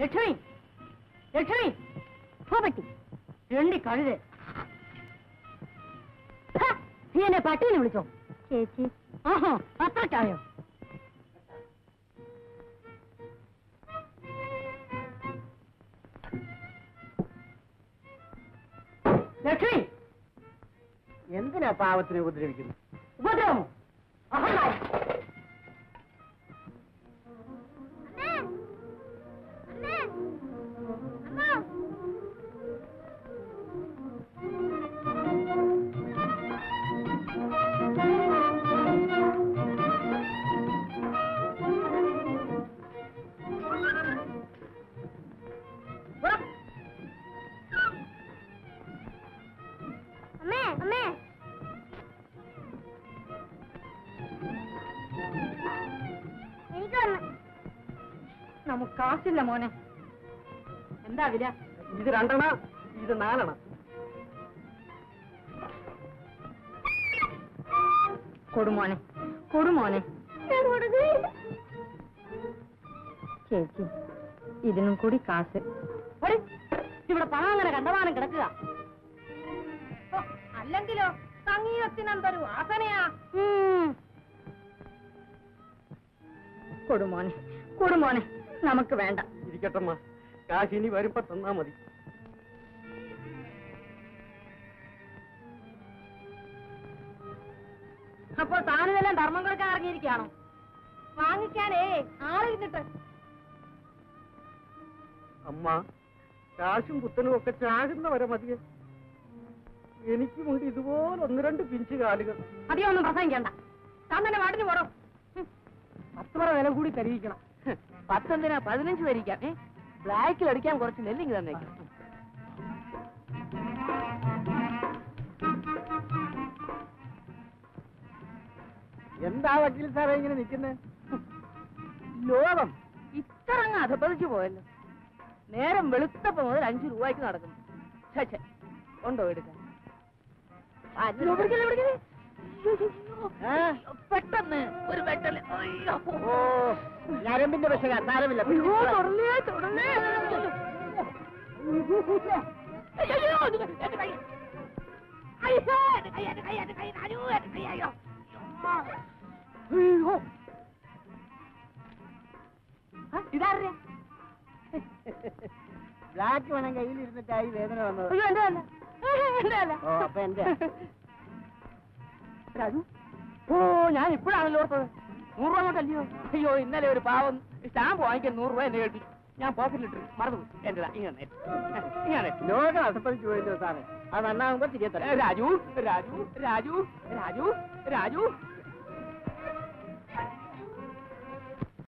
ലക്ഷ്മി ലക്ഷ്മി പോ പറ്റി രണ്ടി കഴുത്. നീ എന്നെ പട്ടീനെ വിളിച്ചോ? ചേച്ചി. ആഹാ അത്രക്കായോ ലക്ഷ്മി എന്തിനാ പാവത്തിനെ ഉപദ്രവിക്കുന്നു? ഉപദ്രവമോ? അഹങ്കാരം. നമുക്ക് കാശില്ല മോനെ. എന്താ വില? ഇത് രണ്ടെണ്ണ ഇത് നാലെണ്ണ. കൊടുമോനെ കൊടുമോനെ ചേച്ചി ഇതിനും കൂടി കാശ്. ഇവിടെ പണം അങ്ങനെ കണ്ടമാനം കിടക്കുക. അല്ലെങ്കിലോ സംഗീതത്തിനെന്തൊരു വാസനയാ. കൊടുമോനെ കൊടുമോനെ നമുക്ക് വേണ്ട. ഇരിക്കട്ടമ്മ. കാശിനി ഇനി വരുമ്പോ തന്നാ മതി. അപ്പോൾ താനിതെല്ലാം ധർമ്മം കൊടുക്കാൻ ഇറങ്ങിയിരിക്കുകയാണോ? വാങ്ങിക്കാനേ ആളിരുന്നിട്ട് അമ്മ കാശും പുത്തനും ഒക്കെ ചാകുന്ന വരെ മതിയെ. വേണ്ടി ഇതുപോലെ ഒന്ന് രണ്ട് പിഞ്ച് കാലുകൾ. അധികം ഒന്നും പ്രസംഗിക്കണ്ട. താൻ തന്നെ വാട്ടിന് പോടോ അത്ര വില കൂടി തരിക്കണം പത്തെന്തിനാ പതിനഞ്ച് ധരിക്കാം ഏ? ബ്ലാക്കിൽ അടിക്കാൻ കുറച്ച് നെല്ലിങ് തന്നേക്കാം. എന്താ വക്കീൽ സാറേ ഇങ്ങനെ നിൽക്കുന്നത് ലോകം. ഇത്ര അങ്ങ് അധപ്പതിച്ചു പോയല്ലോ. നേരം വെളുത്തപ്പോ മുതൽ അഞ്ചു രൂപയ്ക്ക് നടക്കുന്നു. ഛെ. കൊണ്ടോ എടുക്കാൻ. പെട്ടെന്ന് ഒരു പെട്ടെന്ന്. ഓ. ഞരമ്പിന്റെ പക്ഷേ സാരമില്ല അയ്യോ, തൊടലേ, തൊടലേ. അയ്യോ, ഇത് എന്റെ കൈ. അയ്യോ, എന്റെ കൈ, എന്റെ കൈ, എന്റെ കൈ, അയ്യോ, എന്റെ കൈ, അയ്യോ. അയ്യോ. ആ, ബ്ലാക്ക് വേണം കയ്യിലിരുന്നിട്ടായി വേദന വന്നത് അപ്പൊ എന്റെ. ഓ ഞാൻ ഇപ്പോഴാണല്ലോ ഓർത്തത് നൂറ് രൂപ കല്ലിയോ അയ്യോ ഇന്നലെ ഒരു പാവം സ്റ്റാമ്പ് വാങ്ങിക്കാൻ നൂറ് രൂപ എന്നെ കേട്ടു ഞാൻ പോക്കറ്റിലിട്ട് മറന്നു എന്റെ ഇങ്ങനെ ഇങ്ങനെ ലോകം അസപ്പതിച്ചു പോയല്ലോ സാറേ? അത് നന്നാകുമ്പോ തിരികെ രാജു രാജു രാജു രാജു രാജു.